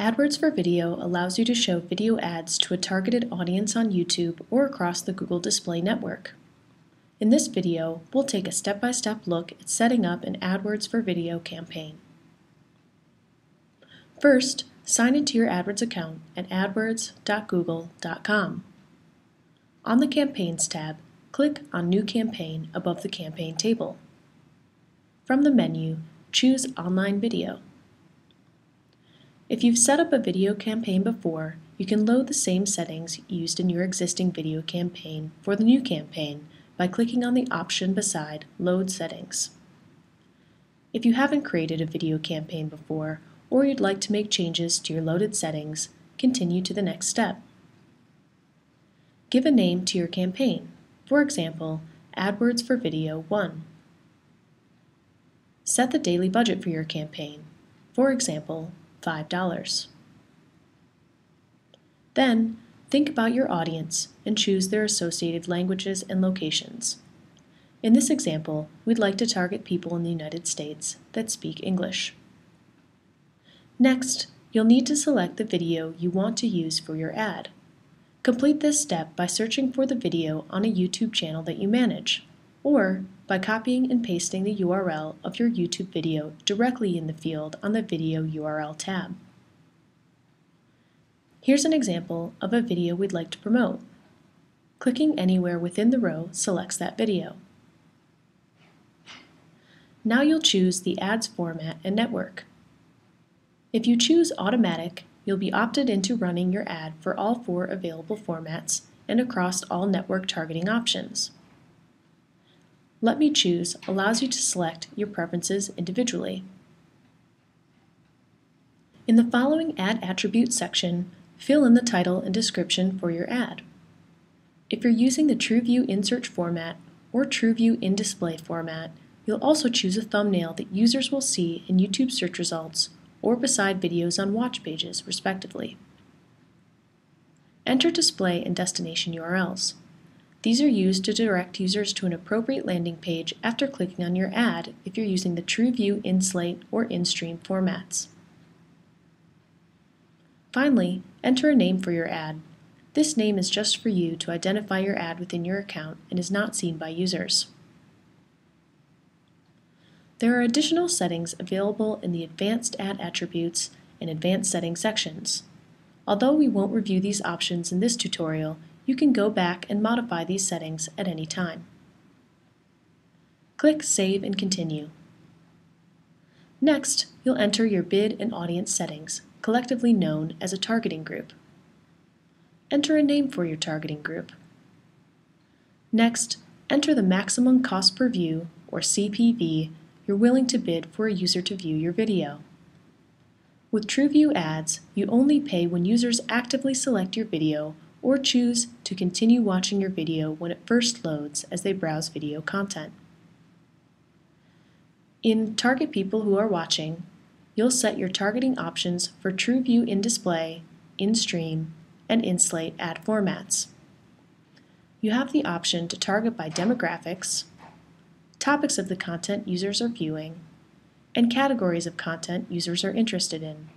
AdWords for Video allows you to show video ads to a targeted audience on YouTube or across the Google Display Network. In this video, we'll take a step-by-step -step look at setting up an AdWords for Video campaign. First, sign into your AdWords account at adwords.google.com. On the Campaigns tab, click on New Campaign above the Campaign table. From the menu, choose Online Video. If you've set up a video campaign before, you can load the same settings used in your existing video campaign for the new campaign by clicking on the option beside Load Settings. If you haven't created a video campaign before, or you'd like to make changes to your loaded settings, continue to the next step. Give a name to your campaign, for example, AdWords for Video 1. Set the daily budget for your campaign, for example, $5. Then, think about your audience and choose their associated languages and locations. In this example, we'd like to target people in the United States that speak English. Next, you'll need to select the video you want to use for your ad. Complete this step by searching for the video on a YouTube channel that you manage, or by copying and pasting the URL of your YouTube video directly in the field on the Video URL tab. Here's an example of a video we'd like to promote. Clicking anywhere within the row selects that video. Now you'll choose the ads format and network. If you choose Automatic, you'll be opted into running your ad for all four available formats and across all network targeting options. Let Me Choose allows you to select your preferences individually. In the following Ad Attributes section, fill in the title and description for your ad. If you're using the TrueView in search format or TrueView in display format, you'll also choose a thumbnail that users will see in YouTube search results or beside videos on watch pages, respectively. Enter display and destination URLs. These are used to direct users to an appropriate landing page after clicking on your ad if you're using the TrueView InSlate or InStream formats. Finally, enter a name for your ad. This name is just for you to identify your ad within your account and is not seen by users. There are additional settings available in the Advanced Ad Attributes and Advanced Settings sections. Although we won't review these options in this tutorial, you can go back and modify these settings at any time. Click Save and Continue. Next, you'll enter your bid and audience settings, collectively known as a targeting group. Enter a name for your targeting group. Next, enter the maximum cost per view, or CPV, you're willing to bid for a user to view your video. With TrueView ads, you only pay when users actively select your video or choose to continue watching your video when it first loads as they browse video content. In Target People Who Are Watching, you'll set your targeting options for TrueView in Display, in Stream, and InSlate ad formats. You have the option to target by demographics, topics of the content users are viewing, and categories of content users are interested in.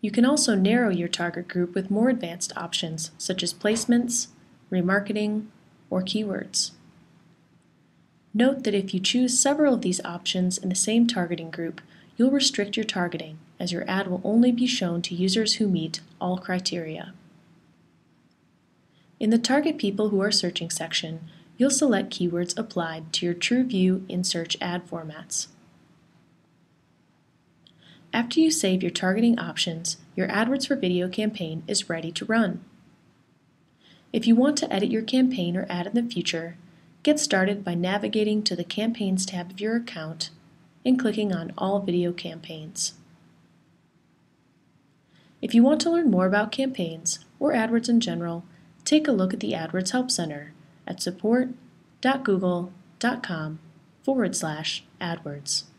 You can also narrow your target group with more advanced options such as placements, remarketing, or keywords. Note that if you choose several of these options in the same targeting group, you'll restrict your targeting as your ad will only be shown to users who meet all criteria. In the Target People Who Are Searching section, you'll select keywords applied to your TrueView in search ad formats. After you save your targeting options, your AdWords for Video campaign is ready to run. If you want to edit your campaign or ad in the future, get started by navigating to the Campaigns tab of your account and clicking on All Video Campaigns. If you want to learn more about campaigns or AdWords in general, take a look at the AdWords Help Center at support.google.com forward slash AdWords.